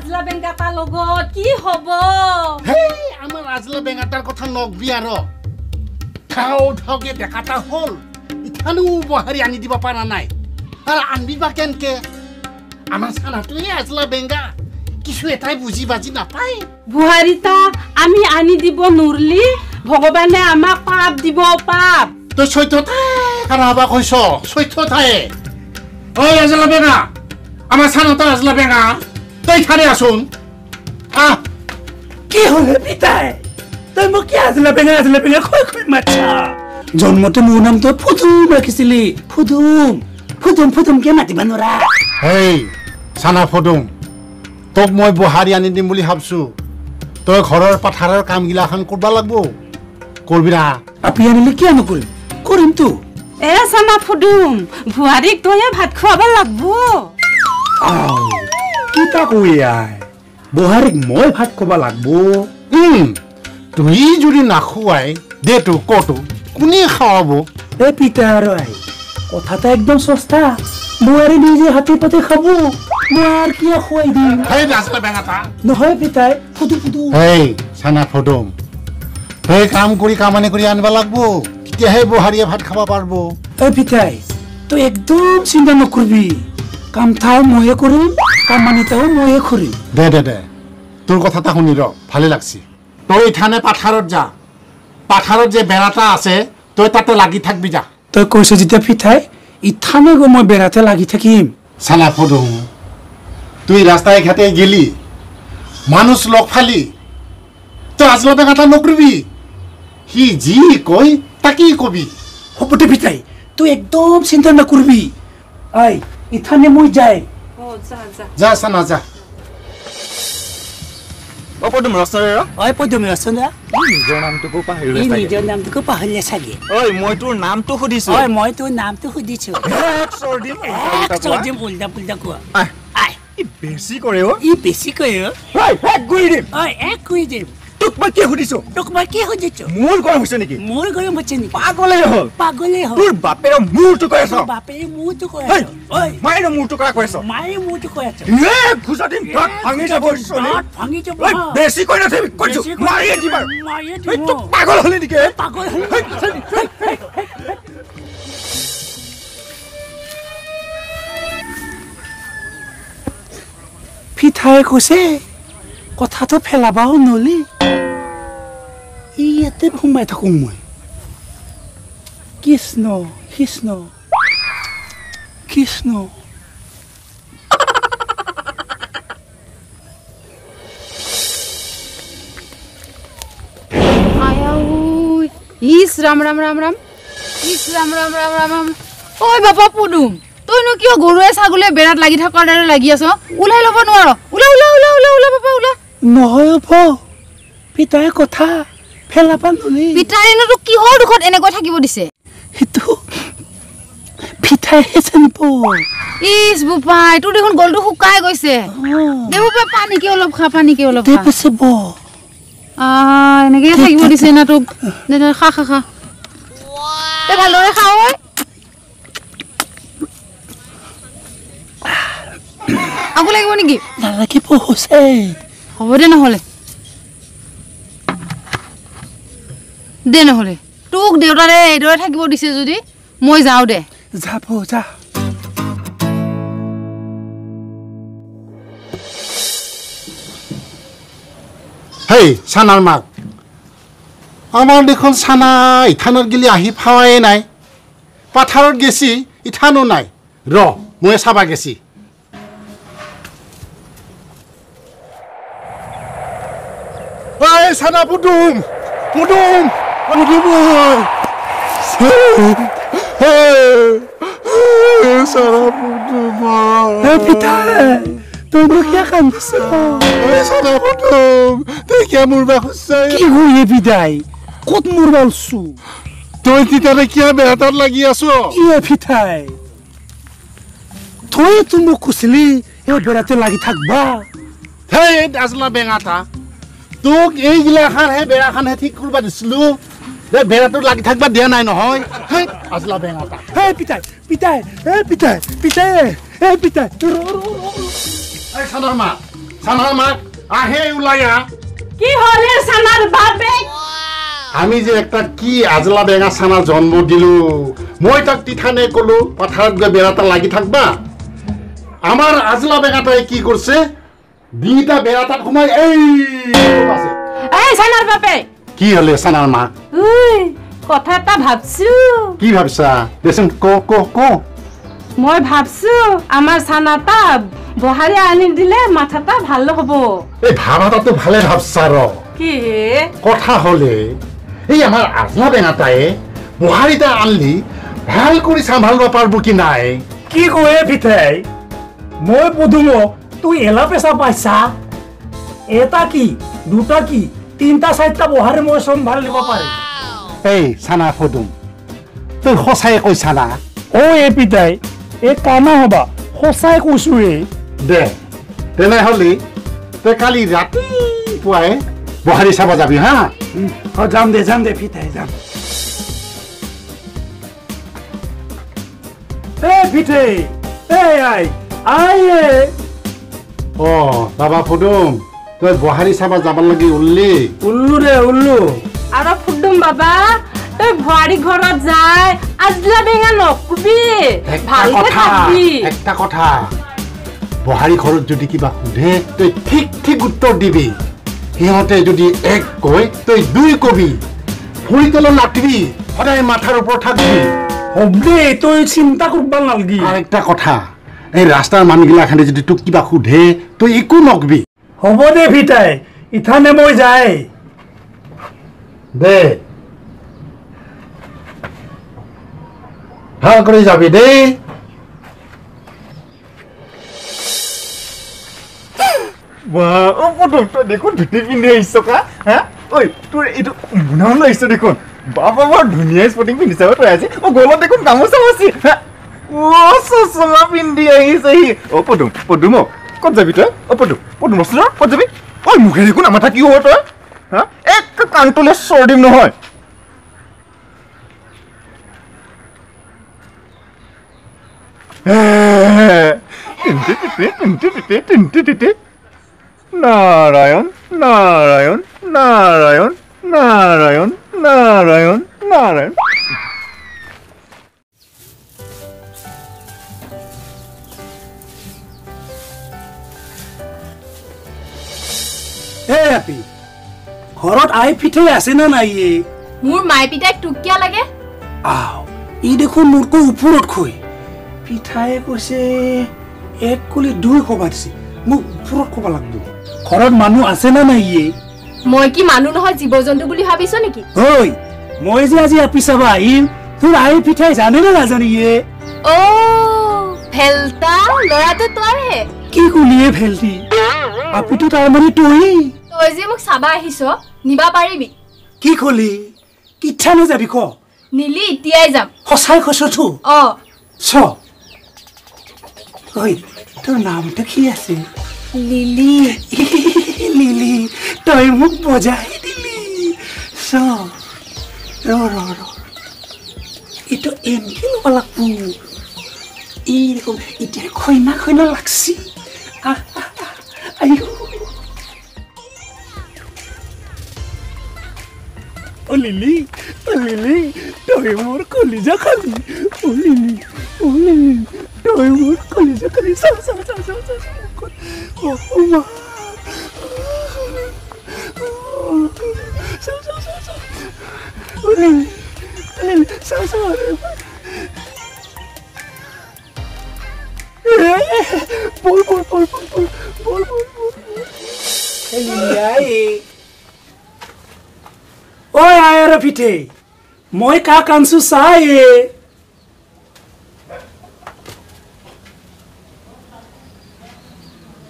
আজলা বেংকাটাৰ লগত কি হ'ব? হেই আমাৰ আজলা বেঙাটাৰ কথা নকবি আৰু ঠাও ঠাওকে দেখাটা হ'ল ইথানো বহাৰি আনি দিব পৰা নাই। আৰু আনবি বা কেনকে? আমাৰ চানাটোৱে আজলা বেংগা কিছু এটাই বুজি বাজি নাপায়। বুহাৰীতা আমি আনি দিব নোৱাৰিলি ভগৱানে আমাক পাপ দিব পাপ। তই চৈধ্যতাই কাৰাবা কৈছ চৈধ্যতাই। ঐ আজলা বেঙা আমাৰ চানাটো আজলা বেঙা তই আছোন আহ কি হলে পিতাই? তই মোক কি আছিলে বেঙা আছিলে বেঙা কৈ কৈ মাছা জন্মতে মোৰ নাম তই ফুটুম ৰাখিছিলি ফুটুম ফুটুম ফুটুমকে মাতিবা নোৱাৰা হেই চানা ফদুম তোক মই বহাৰি আনি দিম বুলি ভাবছো। তই ঘৰৰ পথাৰৰ কামগিলাখন কৰিব লাগব। কৰবি না। আপি আনিলে কিয় নকৰিম? কৰিমতো এ চানা ফুডুম বুহাৰীক তয়ে ভাত খুৱাব লাগব। কৈ আই। বহাৰীক মই ভাত খোৱা লাগব। তুই যদি নাখুৱাই দেতো কতো কোনে খাৱাব? এ পিতা আৰু আই কথাটা একদম সস্তা বোৱাৰী নিজে হাতে পাতে খাব। মই আৰু কিয় খুৱাই দিম? নহয় পিতাই ফুটু ফুটু। হেই চানা ফদুম তই কাম কৰি কামানি কৰি আনিব লাগব। তেতিয়াহে বহাৰীয়ে ভাত খাব পাৰিব। এ পিতাই তই একদম চিন্তা নকৰিবি। কাম থাও ময়ে কৰিম। কাম মানিতাও ময়ে কৰিম দে দে দে। তোৰ কথা এটা শুনি ৰ ভালে লাগছি। তই ইথানে পাথাৰত যা। পাথাৰত যে বেৰাটা আছে তই তাতে লাগি থাকবি যা। তই কৈছ যেতিয়া পিঠাই ইথানে গৈ মই বেৰাতে লাগি থাকিম। চানা ফদুম তুই ৰাস্তাই ঘাটে গেলি। মানুহ লগ ফালি। তই আজলতে কথা নকৰিবি। সি যি কয় তাকেই কবি। হ'ব দে পিতাই তই একদম চিন্তা নকৰিবি। আই ইথানে মই যাই যা। চানা যা। অ পদুম ৰচনাৰে ৰ। ঐ পদমী আছো না নিজৰ নামটোকো পাহৰিলে ই চাগে। নিজৰ নামটোকো পাহৰিলে চাগে? ঐ মই তোৰ নামটো সুধিছো। ঐ মই তোৰ নামটো সুধিছো। এক চৰ্দি, উল্টা উল্টা কোৱা। উল্টা পুল্টা কোৱা। আহ, আই ই বেছি কৰে অ। ই বেছি অ। এক দিম। এক দিম। তোক মই কি সুধিছো। তোক মই কি সুধিছো। মোৰ গৰম হৈছে নেকি? মোৰ গৰম হৈছে নেকি? পাগলেই হ'ল। পাগলেই হ'ল। তোৰ বাপেৰে মূৰটো কৈ আছ। বাপেৰে মোৰতো কৈ আছ। ঐ। মায়েৰে মূৰটো কৰা কৈ আছ। মায়ে মোৰতো কৈ আছ। এ, ঘুচা দিম দাঁত ভাঙি যাব। দাঁত ভাঙি যাব ঐ, বেছি কৈ নাথাকিবি কৈছো মাৰিয়ে আৰু। মাৰিয়ে দিম, তোক। পাগল হলি নেকি? পাগল হ'ল পিঠাই কৈছে কথাটো পেলাবাও নলি। ই ইয়াতে সোমাই থাকো মই। কৃষ্ণ কৃষ্ণ কৃষ্ণ। ইস রাম রাম রাম রাম ইস রাম রাম ৰাম ৰাম ৰাম ঐ বাপা পুদুম তইনো কিয় গৰুৱে ছাগলীয়ে বেৰাত লাগি থকাৰ দৰে লাগি আছ? ওলাই ল'ব নোৱাৰ। নহয় পিতাই কথা নলি পিতাইনো তোক কিহৰ দুখত এনেকৈ থাকিব দিছে? সেইটো জানিব ইছ বোপাই তোৰ দেখোন গলটো শুকাই গৈছে। দে বোপাই পানীকে অলপ খা পানীকে অলপ খা। পিছে ব। থাকিব দিছে না তোক। খা খা খা। তই ভালদৰে খা ঐ। আকৌ লাগিব নেকি? নালাগিব হৈছে হ'ব দে নহ'লে। দে নহ'লে। তোক দেউতাৰে এইদৰে থাকিব দিছে যদি মই যাওঁ দে। যাব যা। হেই চানাৰ মাক। আমাৰ দেখোন চানা ইথানত গেলি আহি ফাৱাই নাই। পাথাৰত গেছি ইথানো নাই। ৰ মই চাবা গেছি। ঐ চানা পুতুম পুতুম পুতুম চানা পুতুম এ পিতাই তই মোক কিয় কান্দিছ চানা পুতুম তই কিয় মোৰ বা খুচাই কি কৰি পিতাই ক'ত মোৰ বালছো তই তিতাৰে কিয় বেহাতত লাগি আছ কি এ পিতাই তইতো মোক কৈছিলি এই বেৰাতে লাগি থাকবা হেই আজলা বেঙাটা তোক এইগিলাখানহে বেৰাখানহে ঠিক কৰিব দিছিলো। দে বেৰাটোত লাগি থাকিবা দিয়া নাই নহয়। হেই আজলা বেঙাটা হে পিতাই পিতাই হে পিতাই পিতাই হে পিতাই। এই চানৰ মা চানাৰ মাক আহে ওলাই আহ কি হলে চানার বাপে? আমি যে একটা কি আজলা বেঙা চানা জন্ম দিলো মই তাক তিথানে কলো পথাৰত গৈ বেৰাটা লাগি থাকবা। আমাৰ আজলা বেঙাটাই কি কৰিছে ডিঙিটা বেৰাটাত সোমাই এই বাপে। কি হলে মাক উই কথা এটা ভাবছো। কি ভাবিছা? দেচোন ক ক ক। মই ভাবছো আমাৰ চানাটা বহাৰে আনি দিলে মাথাটা ভাল হ'ব। এই ভাবাটাতো ভালে ভাবছা ৰ। কি কথা হলে এই আমাৰ আজলা বেঙাটাই বুহাৰীটা আনলি ভাল কৰি চম্ভালিব পাৰিব কি নাই? কি কয়ে পিঠাই? মই পদুম তুই এলা পেচা পাইছা? এটা কি? দুটা কি? তিনটা চাৰিটা বহাৰে মই চম্ভালি দিব পাৰিম এই চানা ফদুম তই সঁচাই কৈছা না অ এ পিতাই এই কানা হবা সঁচাই কৈছোৱে দে তেনেহ'লে তই কালি ৰাতিপুৱাই বহাৰী চাব যাবি হা? অ যাম দে যাম দে পিতাই যাম। এ পিঠে এ আই আই এ। অ বাবা ফুডুম তই বহাৰী চাব যাব লাগি উল্লি। উল্লু দে উল্লু। আৰু ফুডুম বাবা তই ভুৱাৰী ঘৰত যাই আজলা বেঙা নকবি। একটা ভালকে কথা থাকবি একটা কথা। বহাৰী ঘৰত যদি কিবা সোধে তই ঠিক ঠিক উত্তৰ দিবি। সিহঁতে যদি এক কয় তই দুই কবি। ভৰি তলত নাটিবি সদায় মাথাৰ ওপৰত থাকিবি। হ'ব তই চিন্তা কৰিব নালগি। আৰু একটা কথা এই ৰাস্তাৰ মানুহগিলাখানে যদি তোক কিবা সোধে তই একো নকবি। হ'ব দে পিতাই ইথানে মই যায় দে। ভাল কৰি যাবি দেই। দেখোন ধুতি পিন্ধি আহিছ কা হা? ঐ তোৰ এইটো মুনাও আহিছ দেখোন। বাবা বৰ ধুনীয়া স্পৰ্টিং পিন্ধিছ তই আজি। অ গলত দেখোন গামোচা আছে Nossa, só uma vindinha isso aí. Ô, Podum, Podum, ó. Quanto já vitor? Ô, Podum, Podum, você não? Quanto já vi? Ai, mulher, eu não matar aqui o outro, é? Hã? É, canto lhe sordim, não é? Narayan, Narayan, Narayan, Narayan, Narayan, Narayan. হে আপি ঘৰত আই পিঠে আছে নে নাই মোৰ মায়ে পিতাইক টুকিয়া লাগে। আও ই দেখোন মোতকৈ ওপৰত খুই পিঠায়ে কৈছে এক কলি দুই কবা দিছে। মোক ওপৰত ক'ব লাগব। ঘৰত মানুহ আছে নে নাই ইয়ে মই কি মানুহ নহয় জীৱ জন্তু বুলি ভাবিছ নেকি? ঐ মই যে আজি আপি চাবা আহিম তোৰ আই পিঠাই জানে নে নাজানে ইয়ে অ ভেলতা ল'ৰাটো তইহে কি কলিয়ে ভেলটি? আপিটো তাৰমানে তই? তই যে মোক চাবা আহিছ নিবা পাৰিবি। কি কলি? কিঠানে যাবি ক? নিলি এতিয়াই যাম। সঁচাই কৈছতো অ। চ। ঐ তোৰ নামটো কি আছে লিলি। লিলি তই মোক বজাই দিলি। চ। ৰ ৰ ৰ। এইটো এনকে ল'ব লাগব? এই এতিয়া খৈনা খৈনা লাগছি। আহ, অ লিলি অ লিলি তই মোৰ কলিজা খালি অ লিলি অ লিলি তই মোৰ কলিজা খালি চাও চাও চাও চাও চাও চাও অ মা চাও চাও চাও চাও অ লিলি অ লিলি চাও চাও বল বল বল বল বল বল বল বল লিলিয়াই ঐ আয়াৰ পিঠে মই কাক আনছো চাই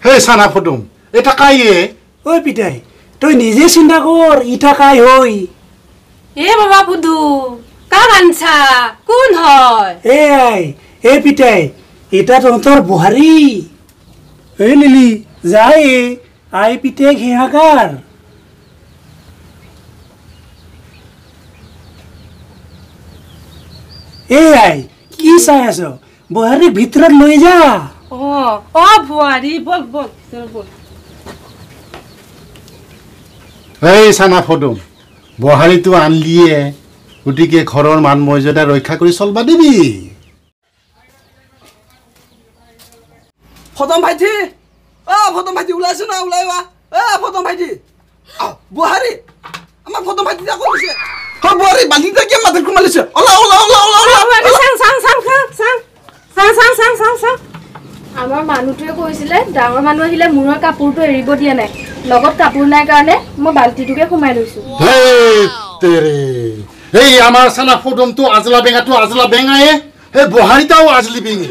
হে চানা ফুডুম এটা কাইয়ে ঐ পিতাই তই নিজে চিন্তা কৰ ইটা কাই হৈ এ বাবা ফুডু কাক আনছা কোন হয় এ আই এ পিতাই এটা তহঁতৰ বুহাৰী এ লিলি যাই আই পিতেক সিহাকাৰ এ আই কি চাই আছ? বুহাৰীক ভিতৰত লৈ যা। অ অ ভুৱাৰী বল বল ভিতৰত বল। এই চানা ফদম বহাৰীটো আনলিয়ে গতিকে ঘৰৰ মান মৰ্যাদা ৰক্ষা কৰি চলবা দিবি। ফটম ভাইটি অ ফটম ভাইটি ওলাইছো না ওলাই বা ফটম ভাইটি বুহাৰী আমাৰ ফটম ভাইটি আকৌ আমাৰ মানুহটোৱে কৈছিলে ডাঙৰ মানুহ আহিলে মূৰৰ কাপোৰটো এৰিব দিয়া নাই লগত কাপোৰ নাই কাৰণে মই বাল্টিটোকে সোমাই লৈছো এই আমাৰ চানা ফদমটো আজলা বেঙাটো আজলা বেঙায়ে এই বহাৰীটাও আজলি বেঙি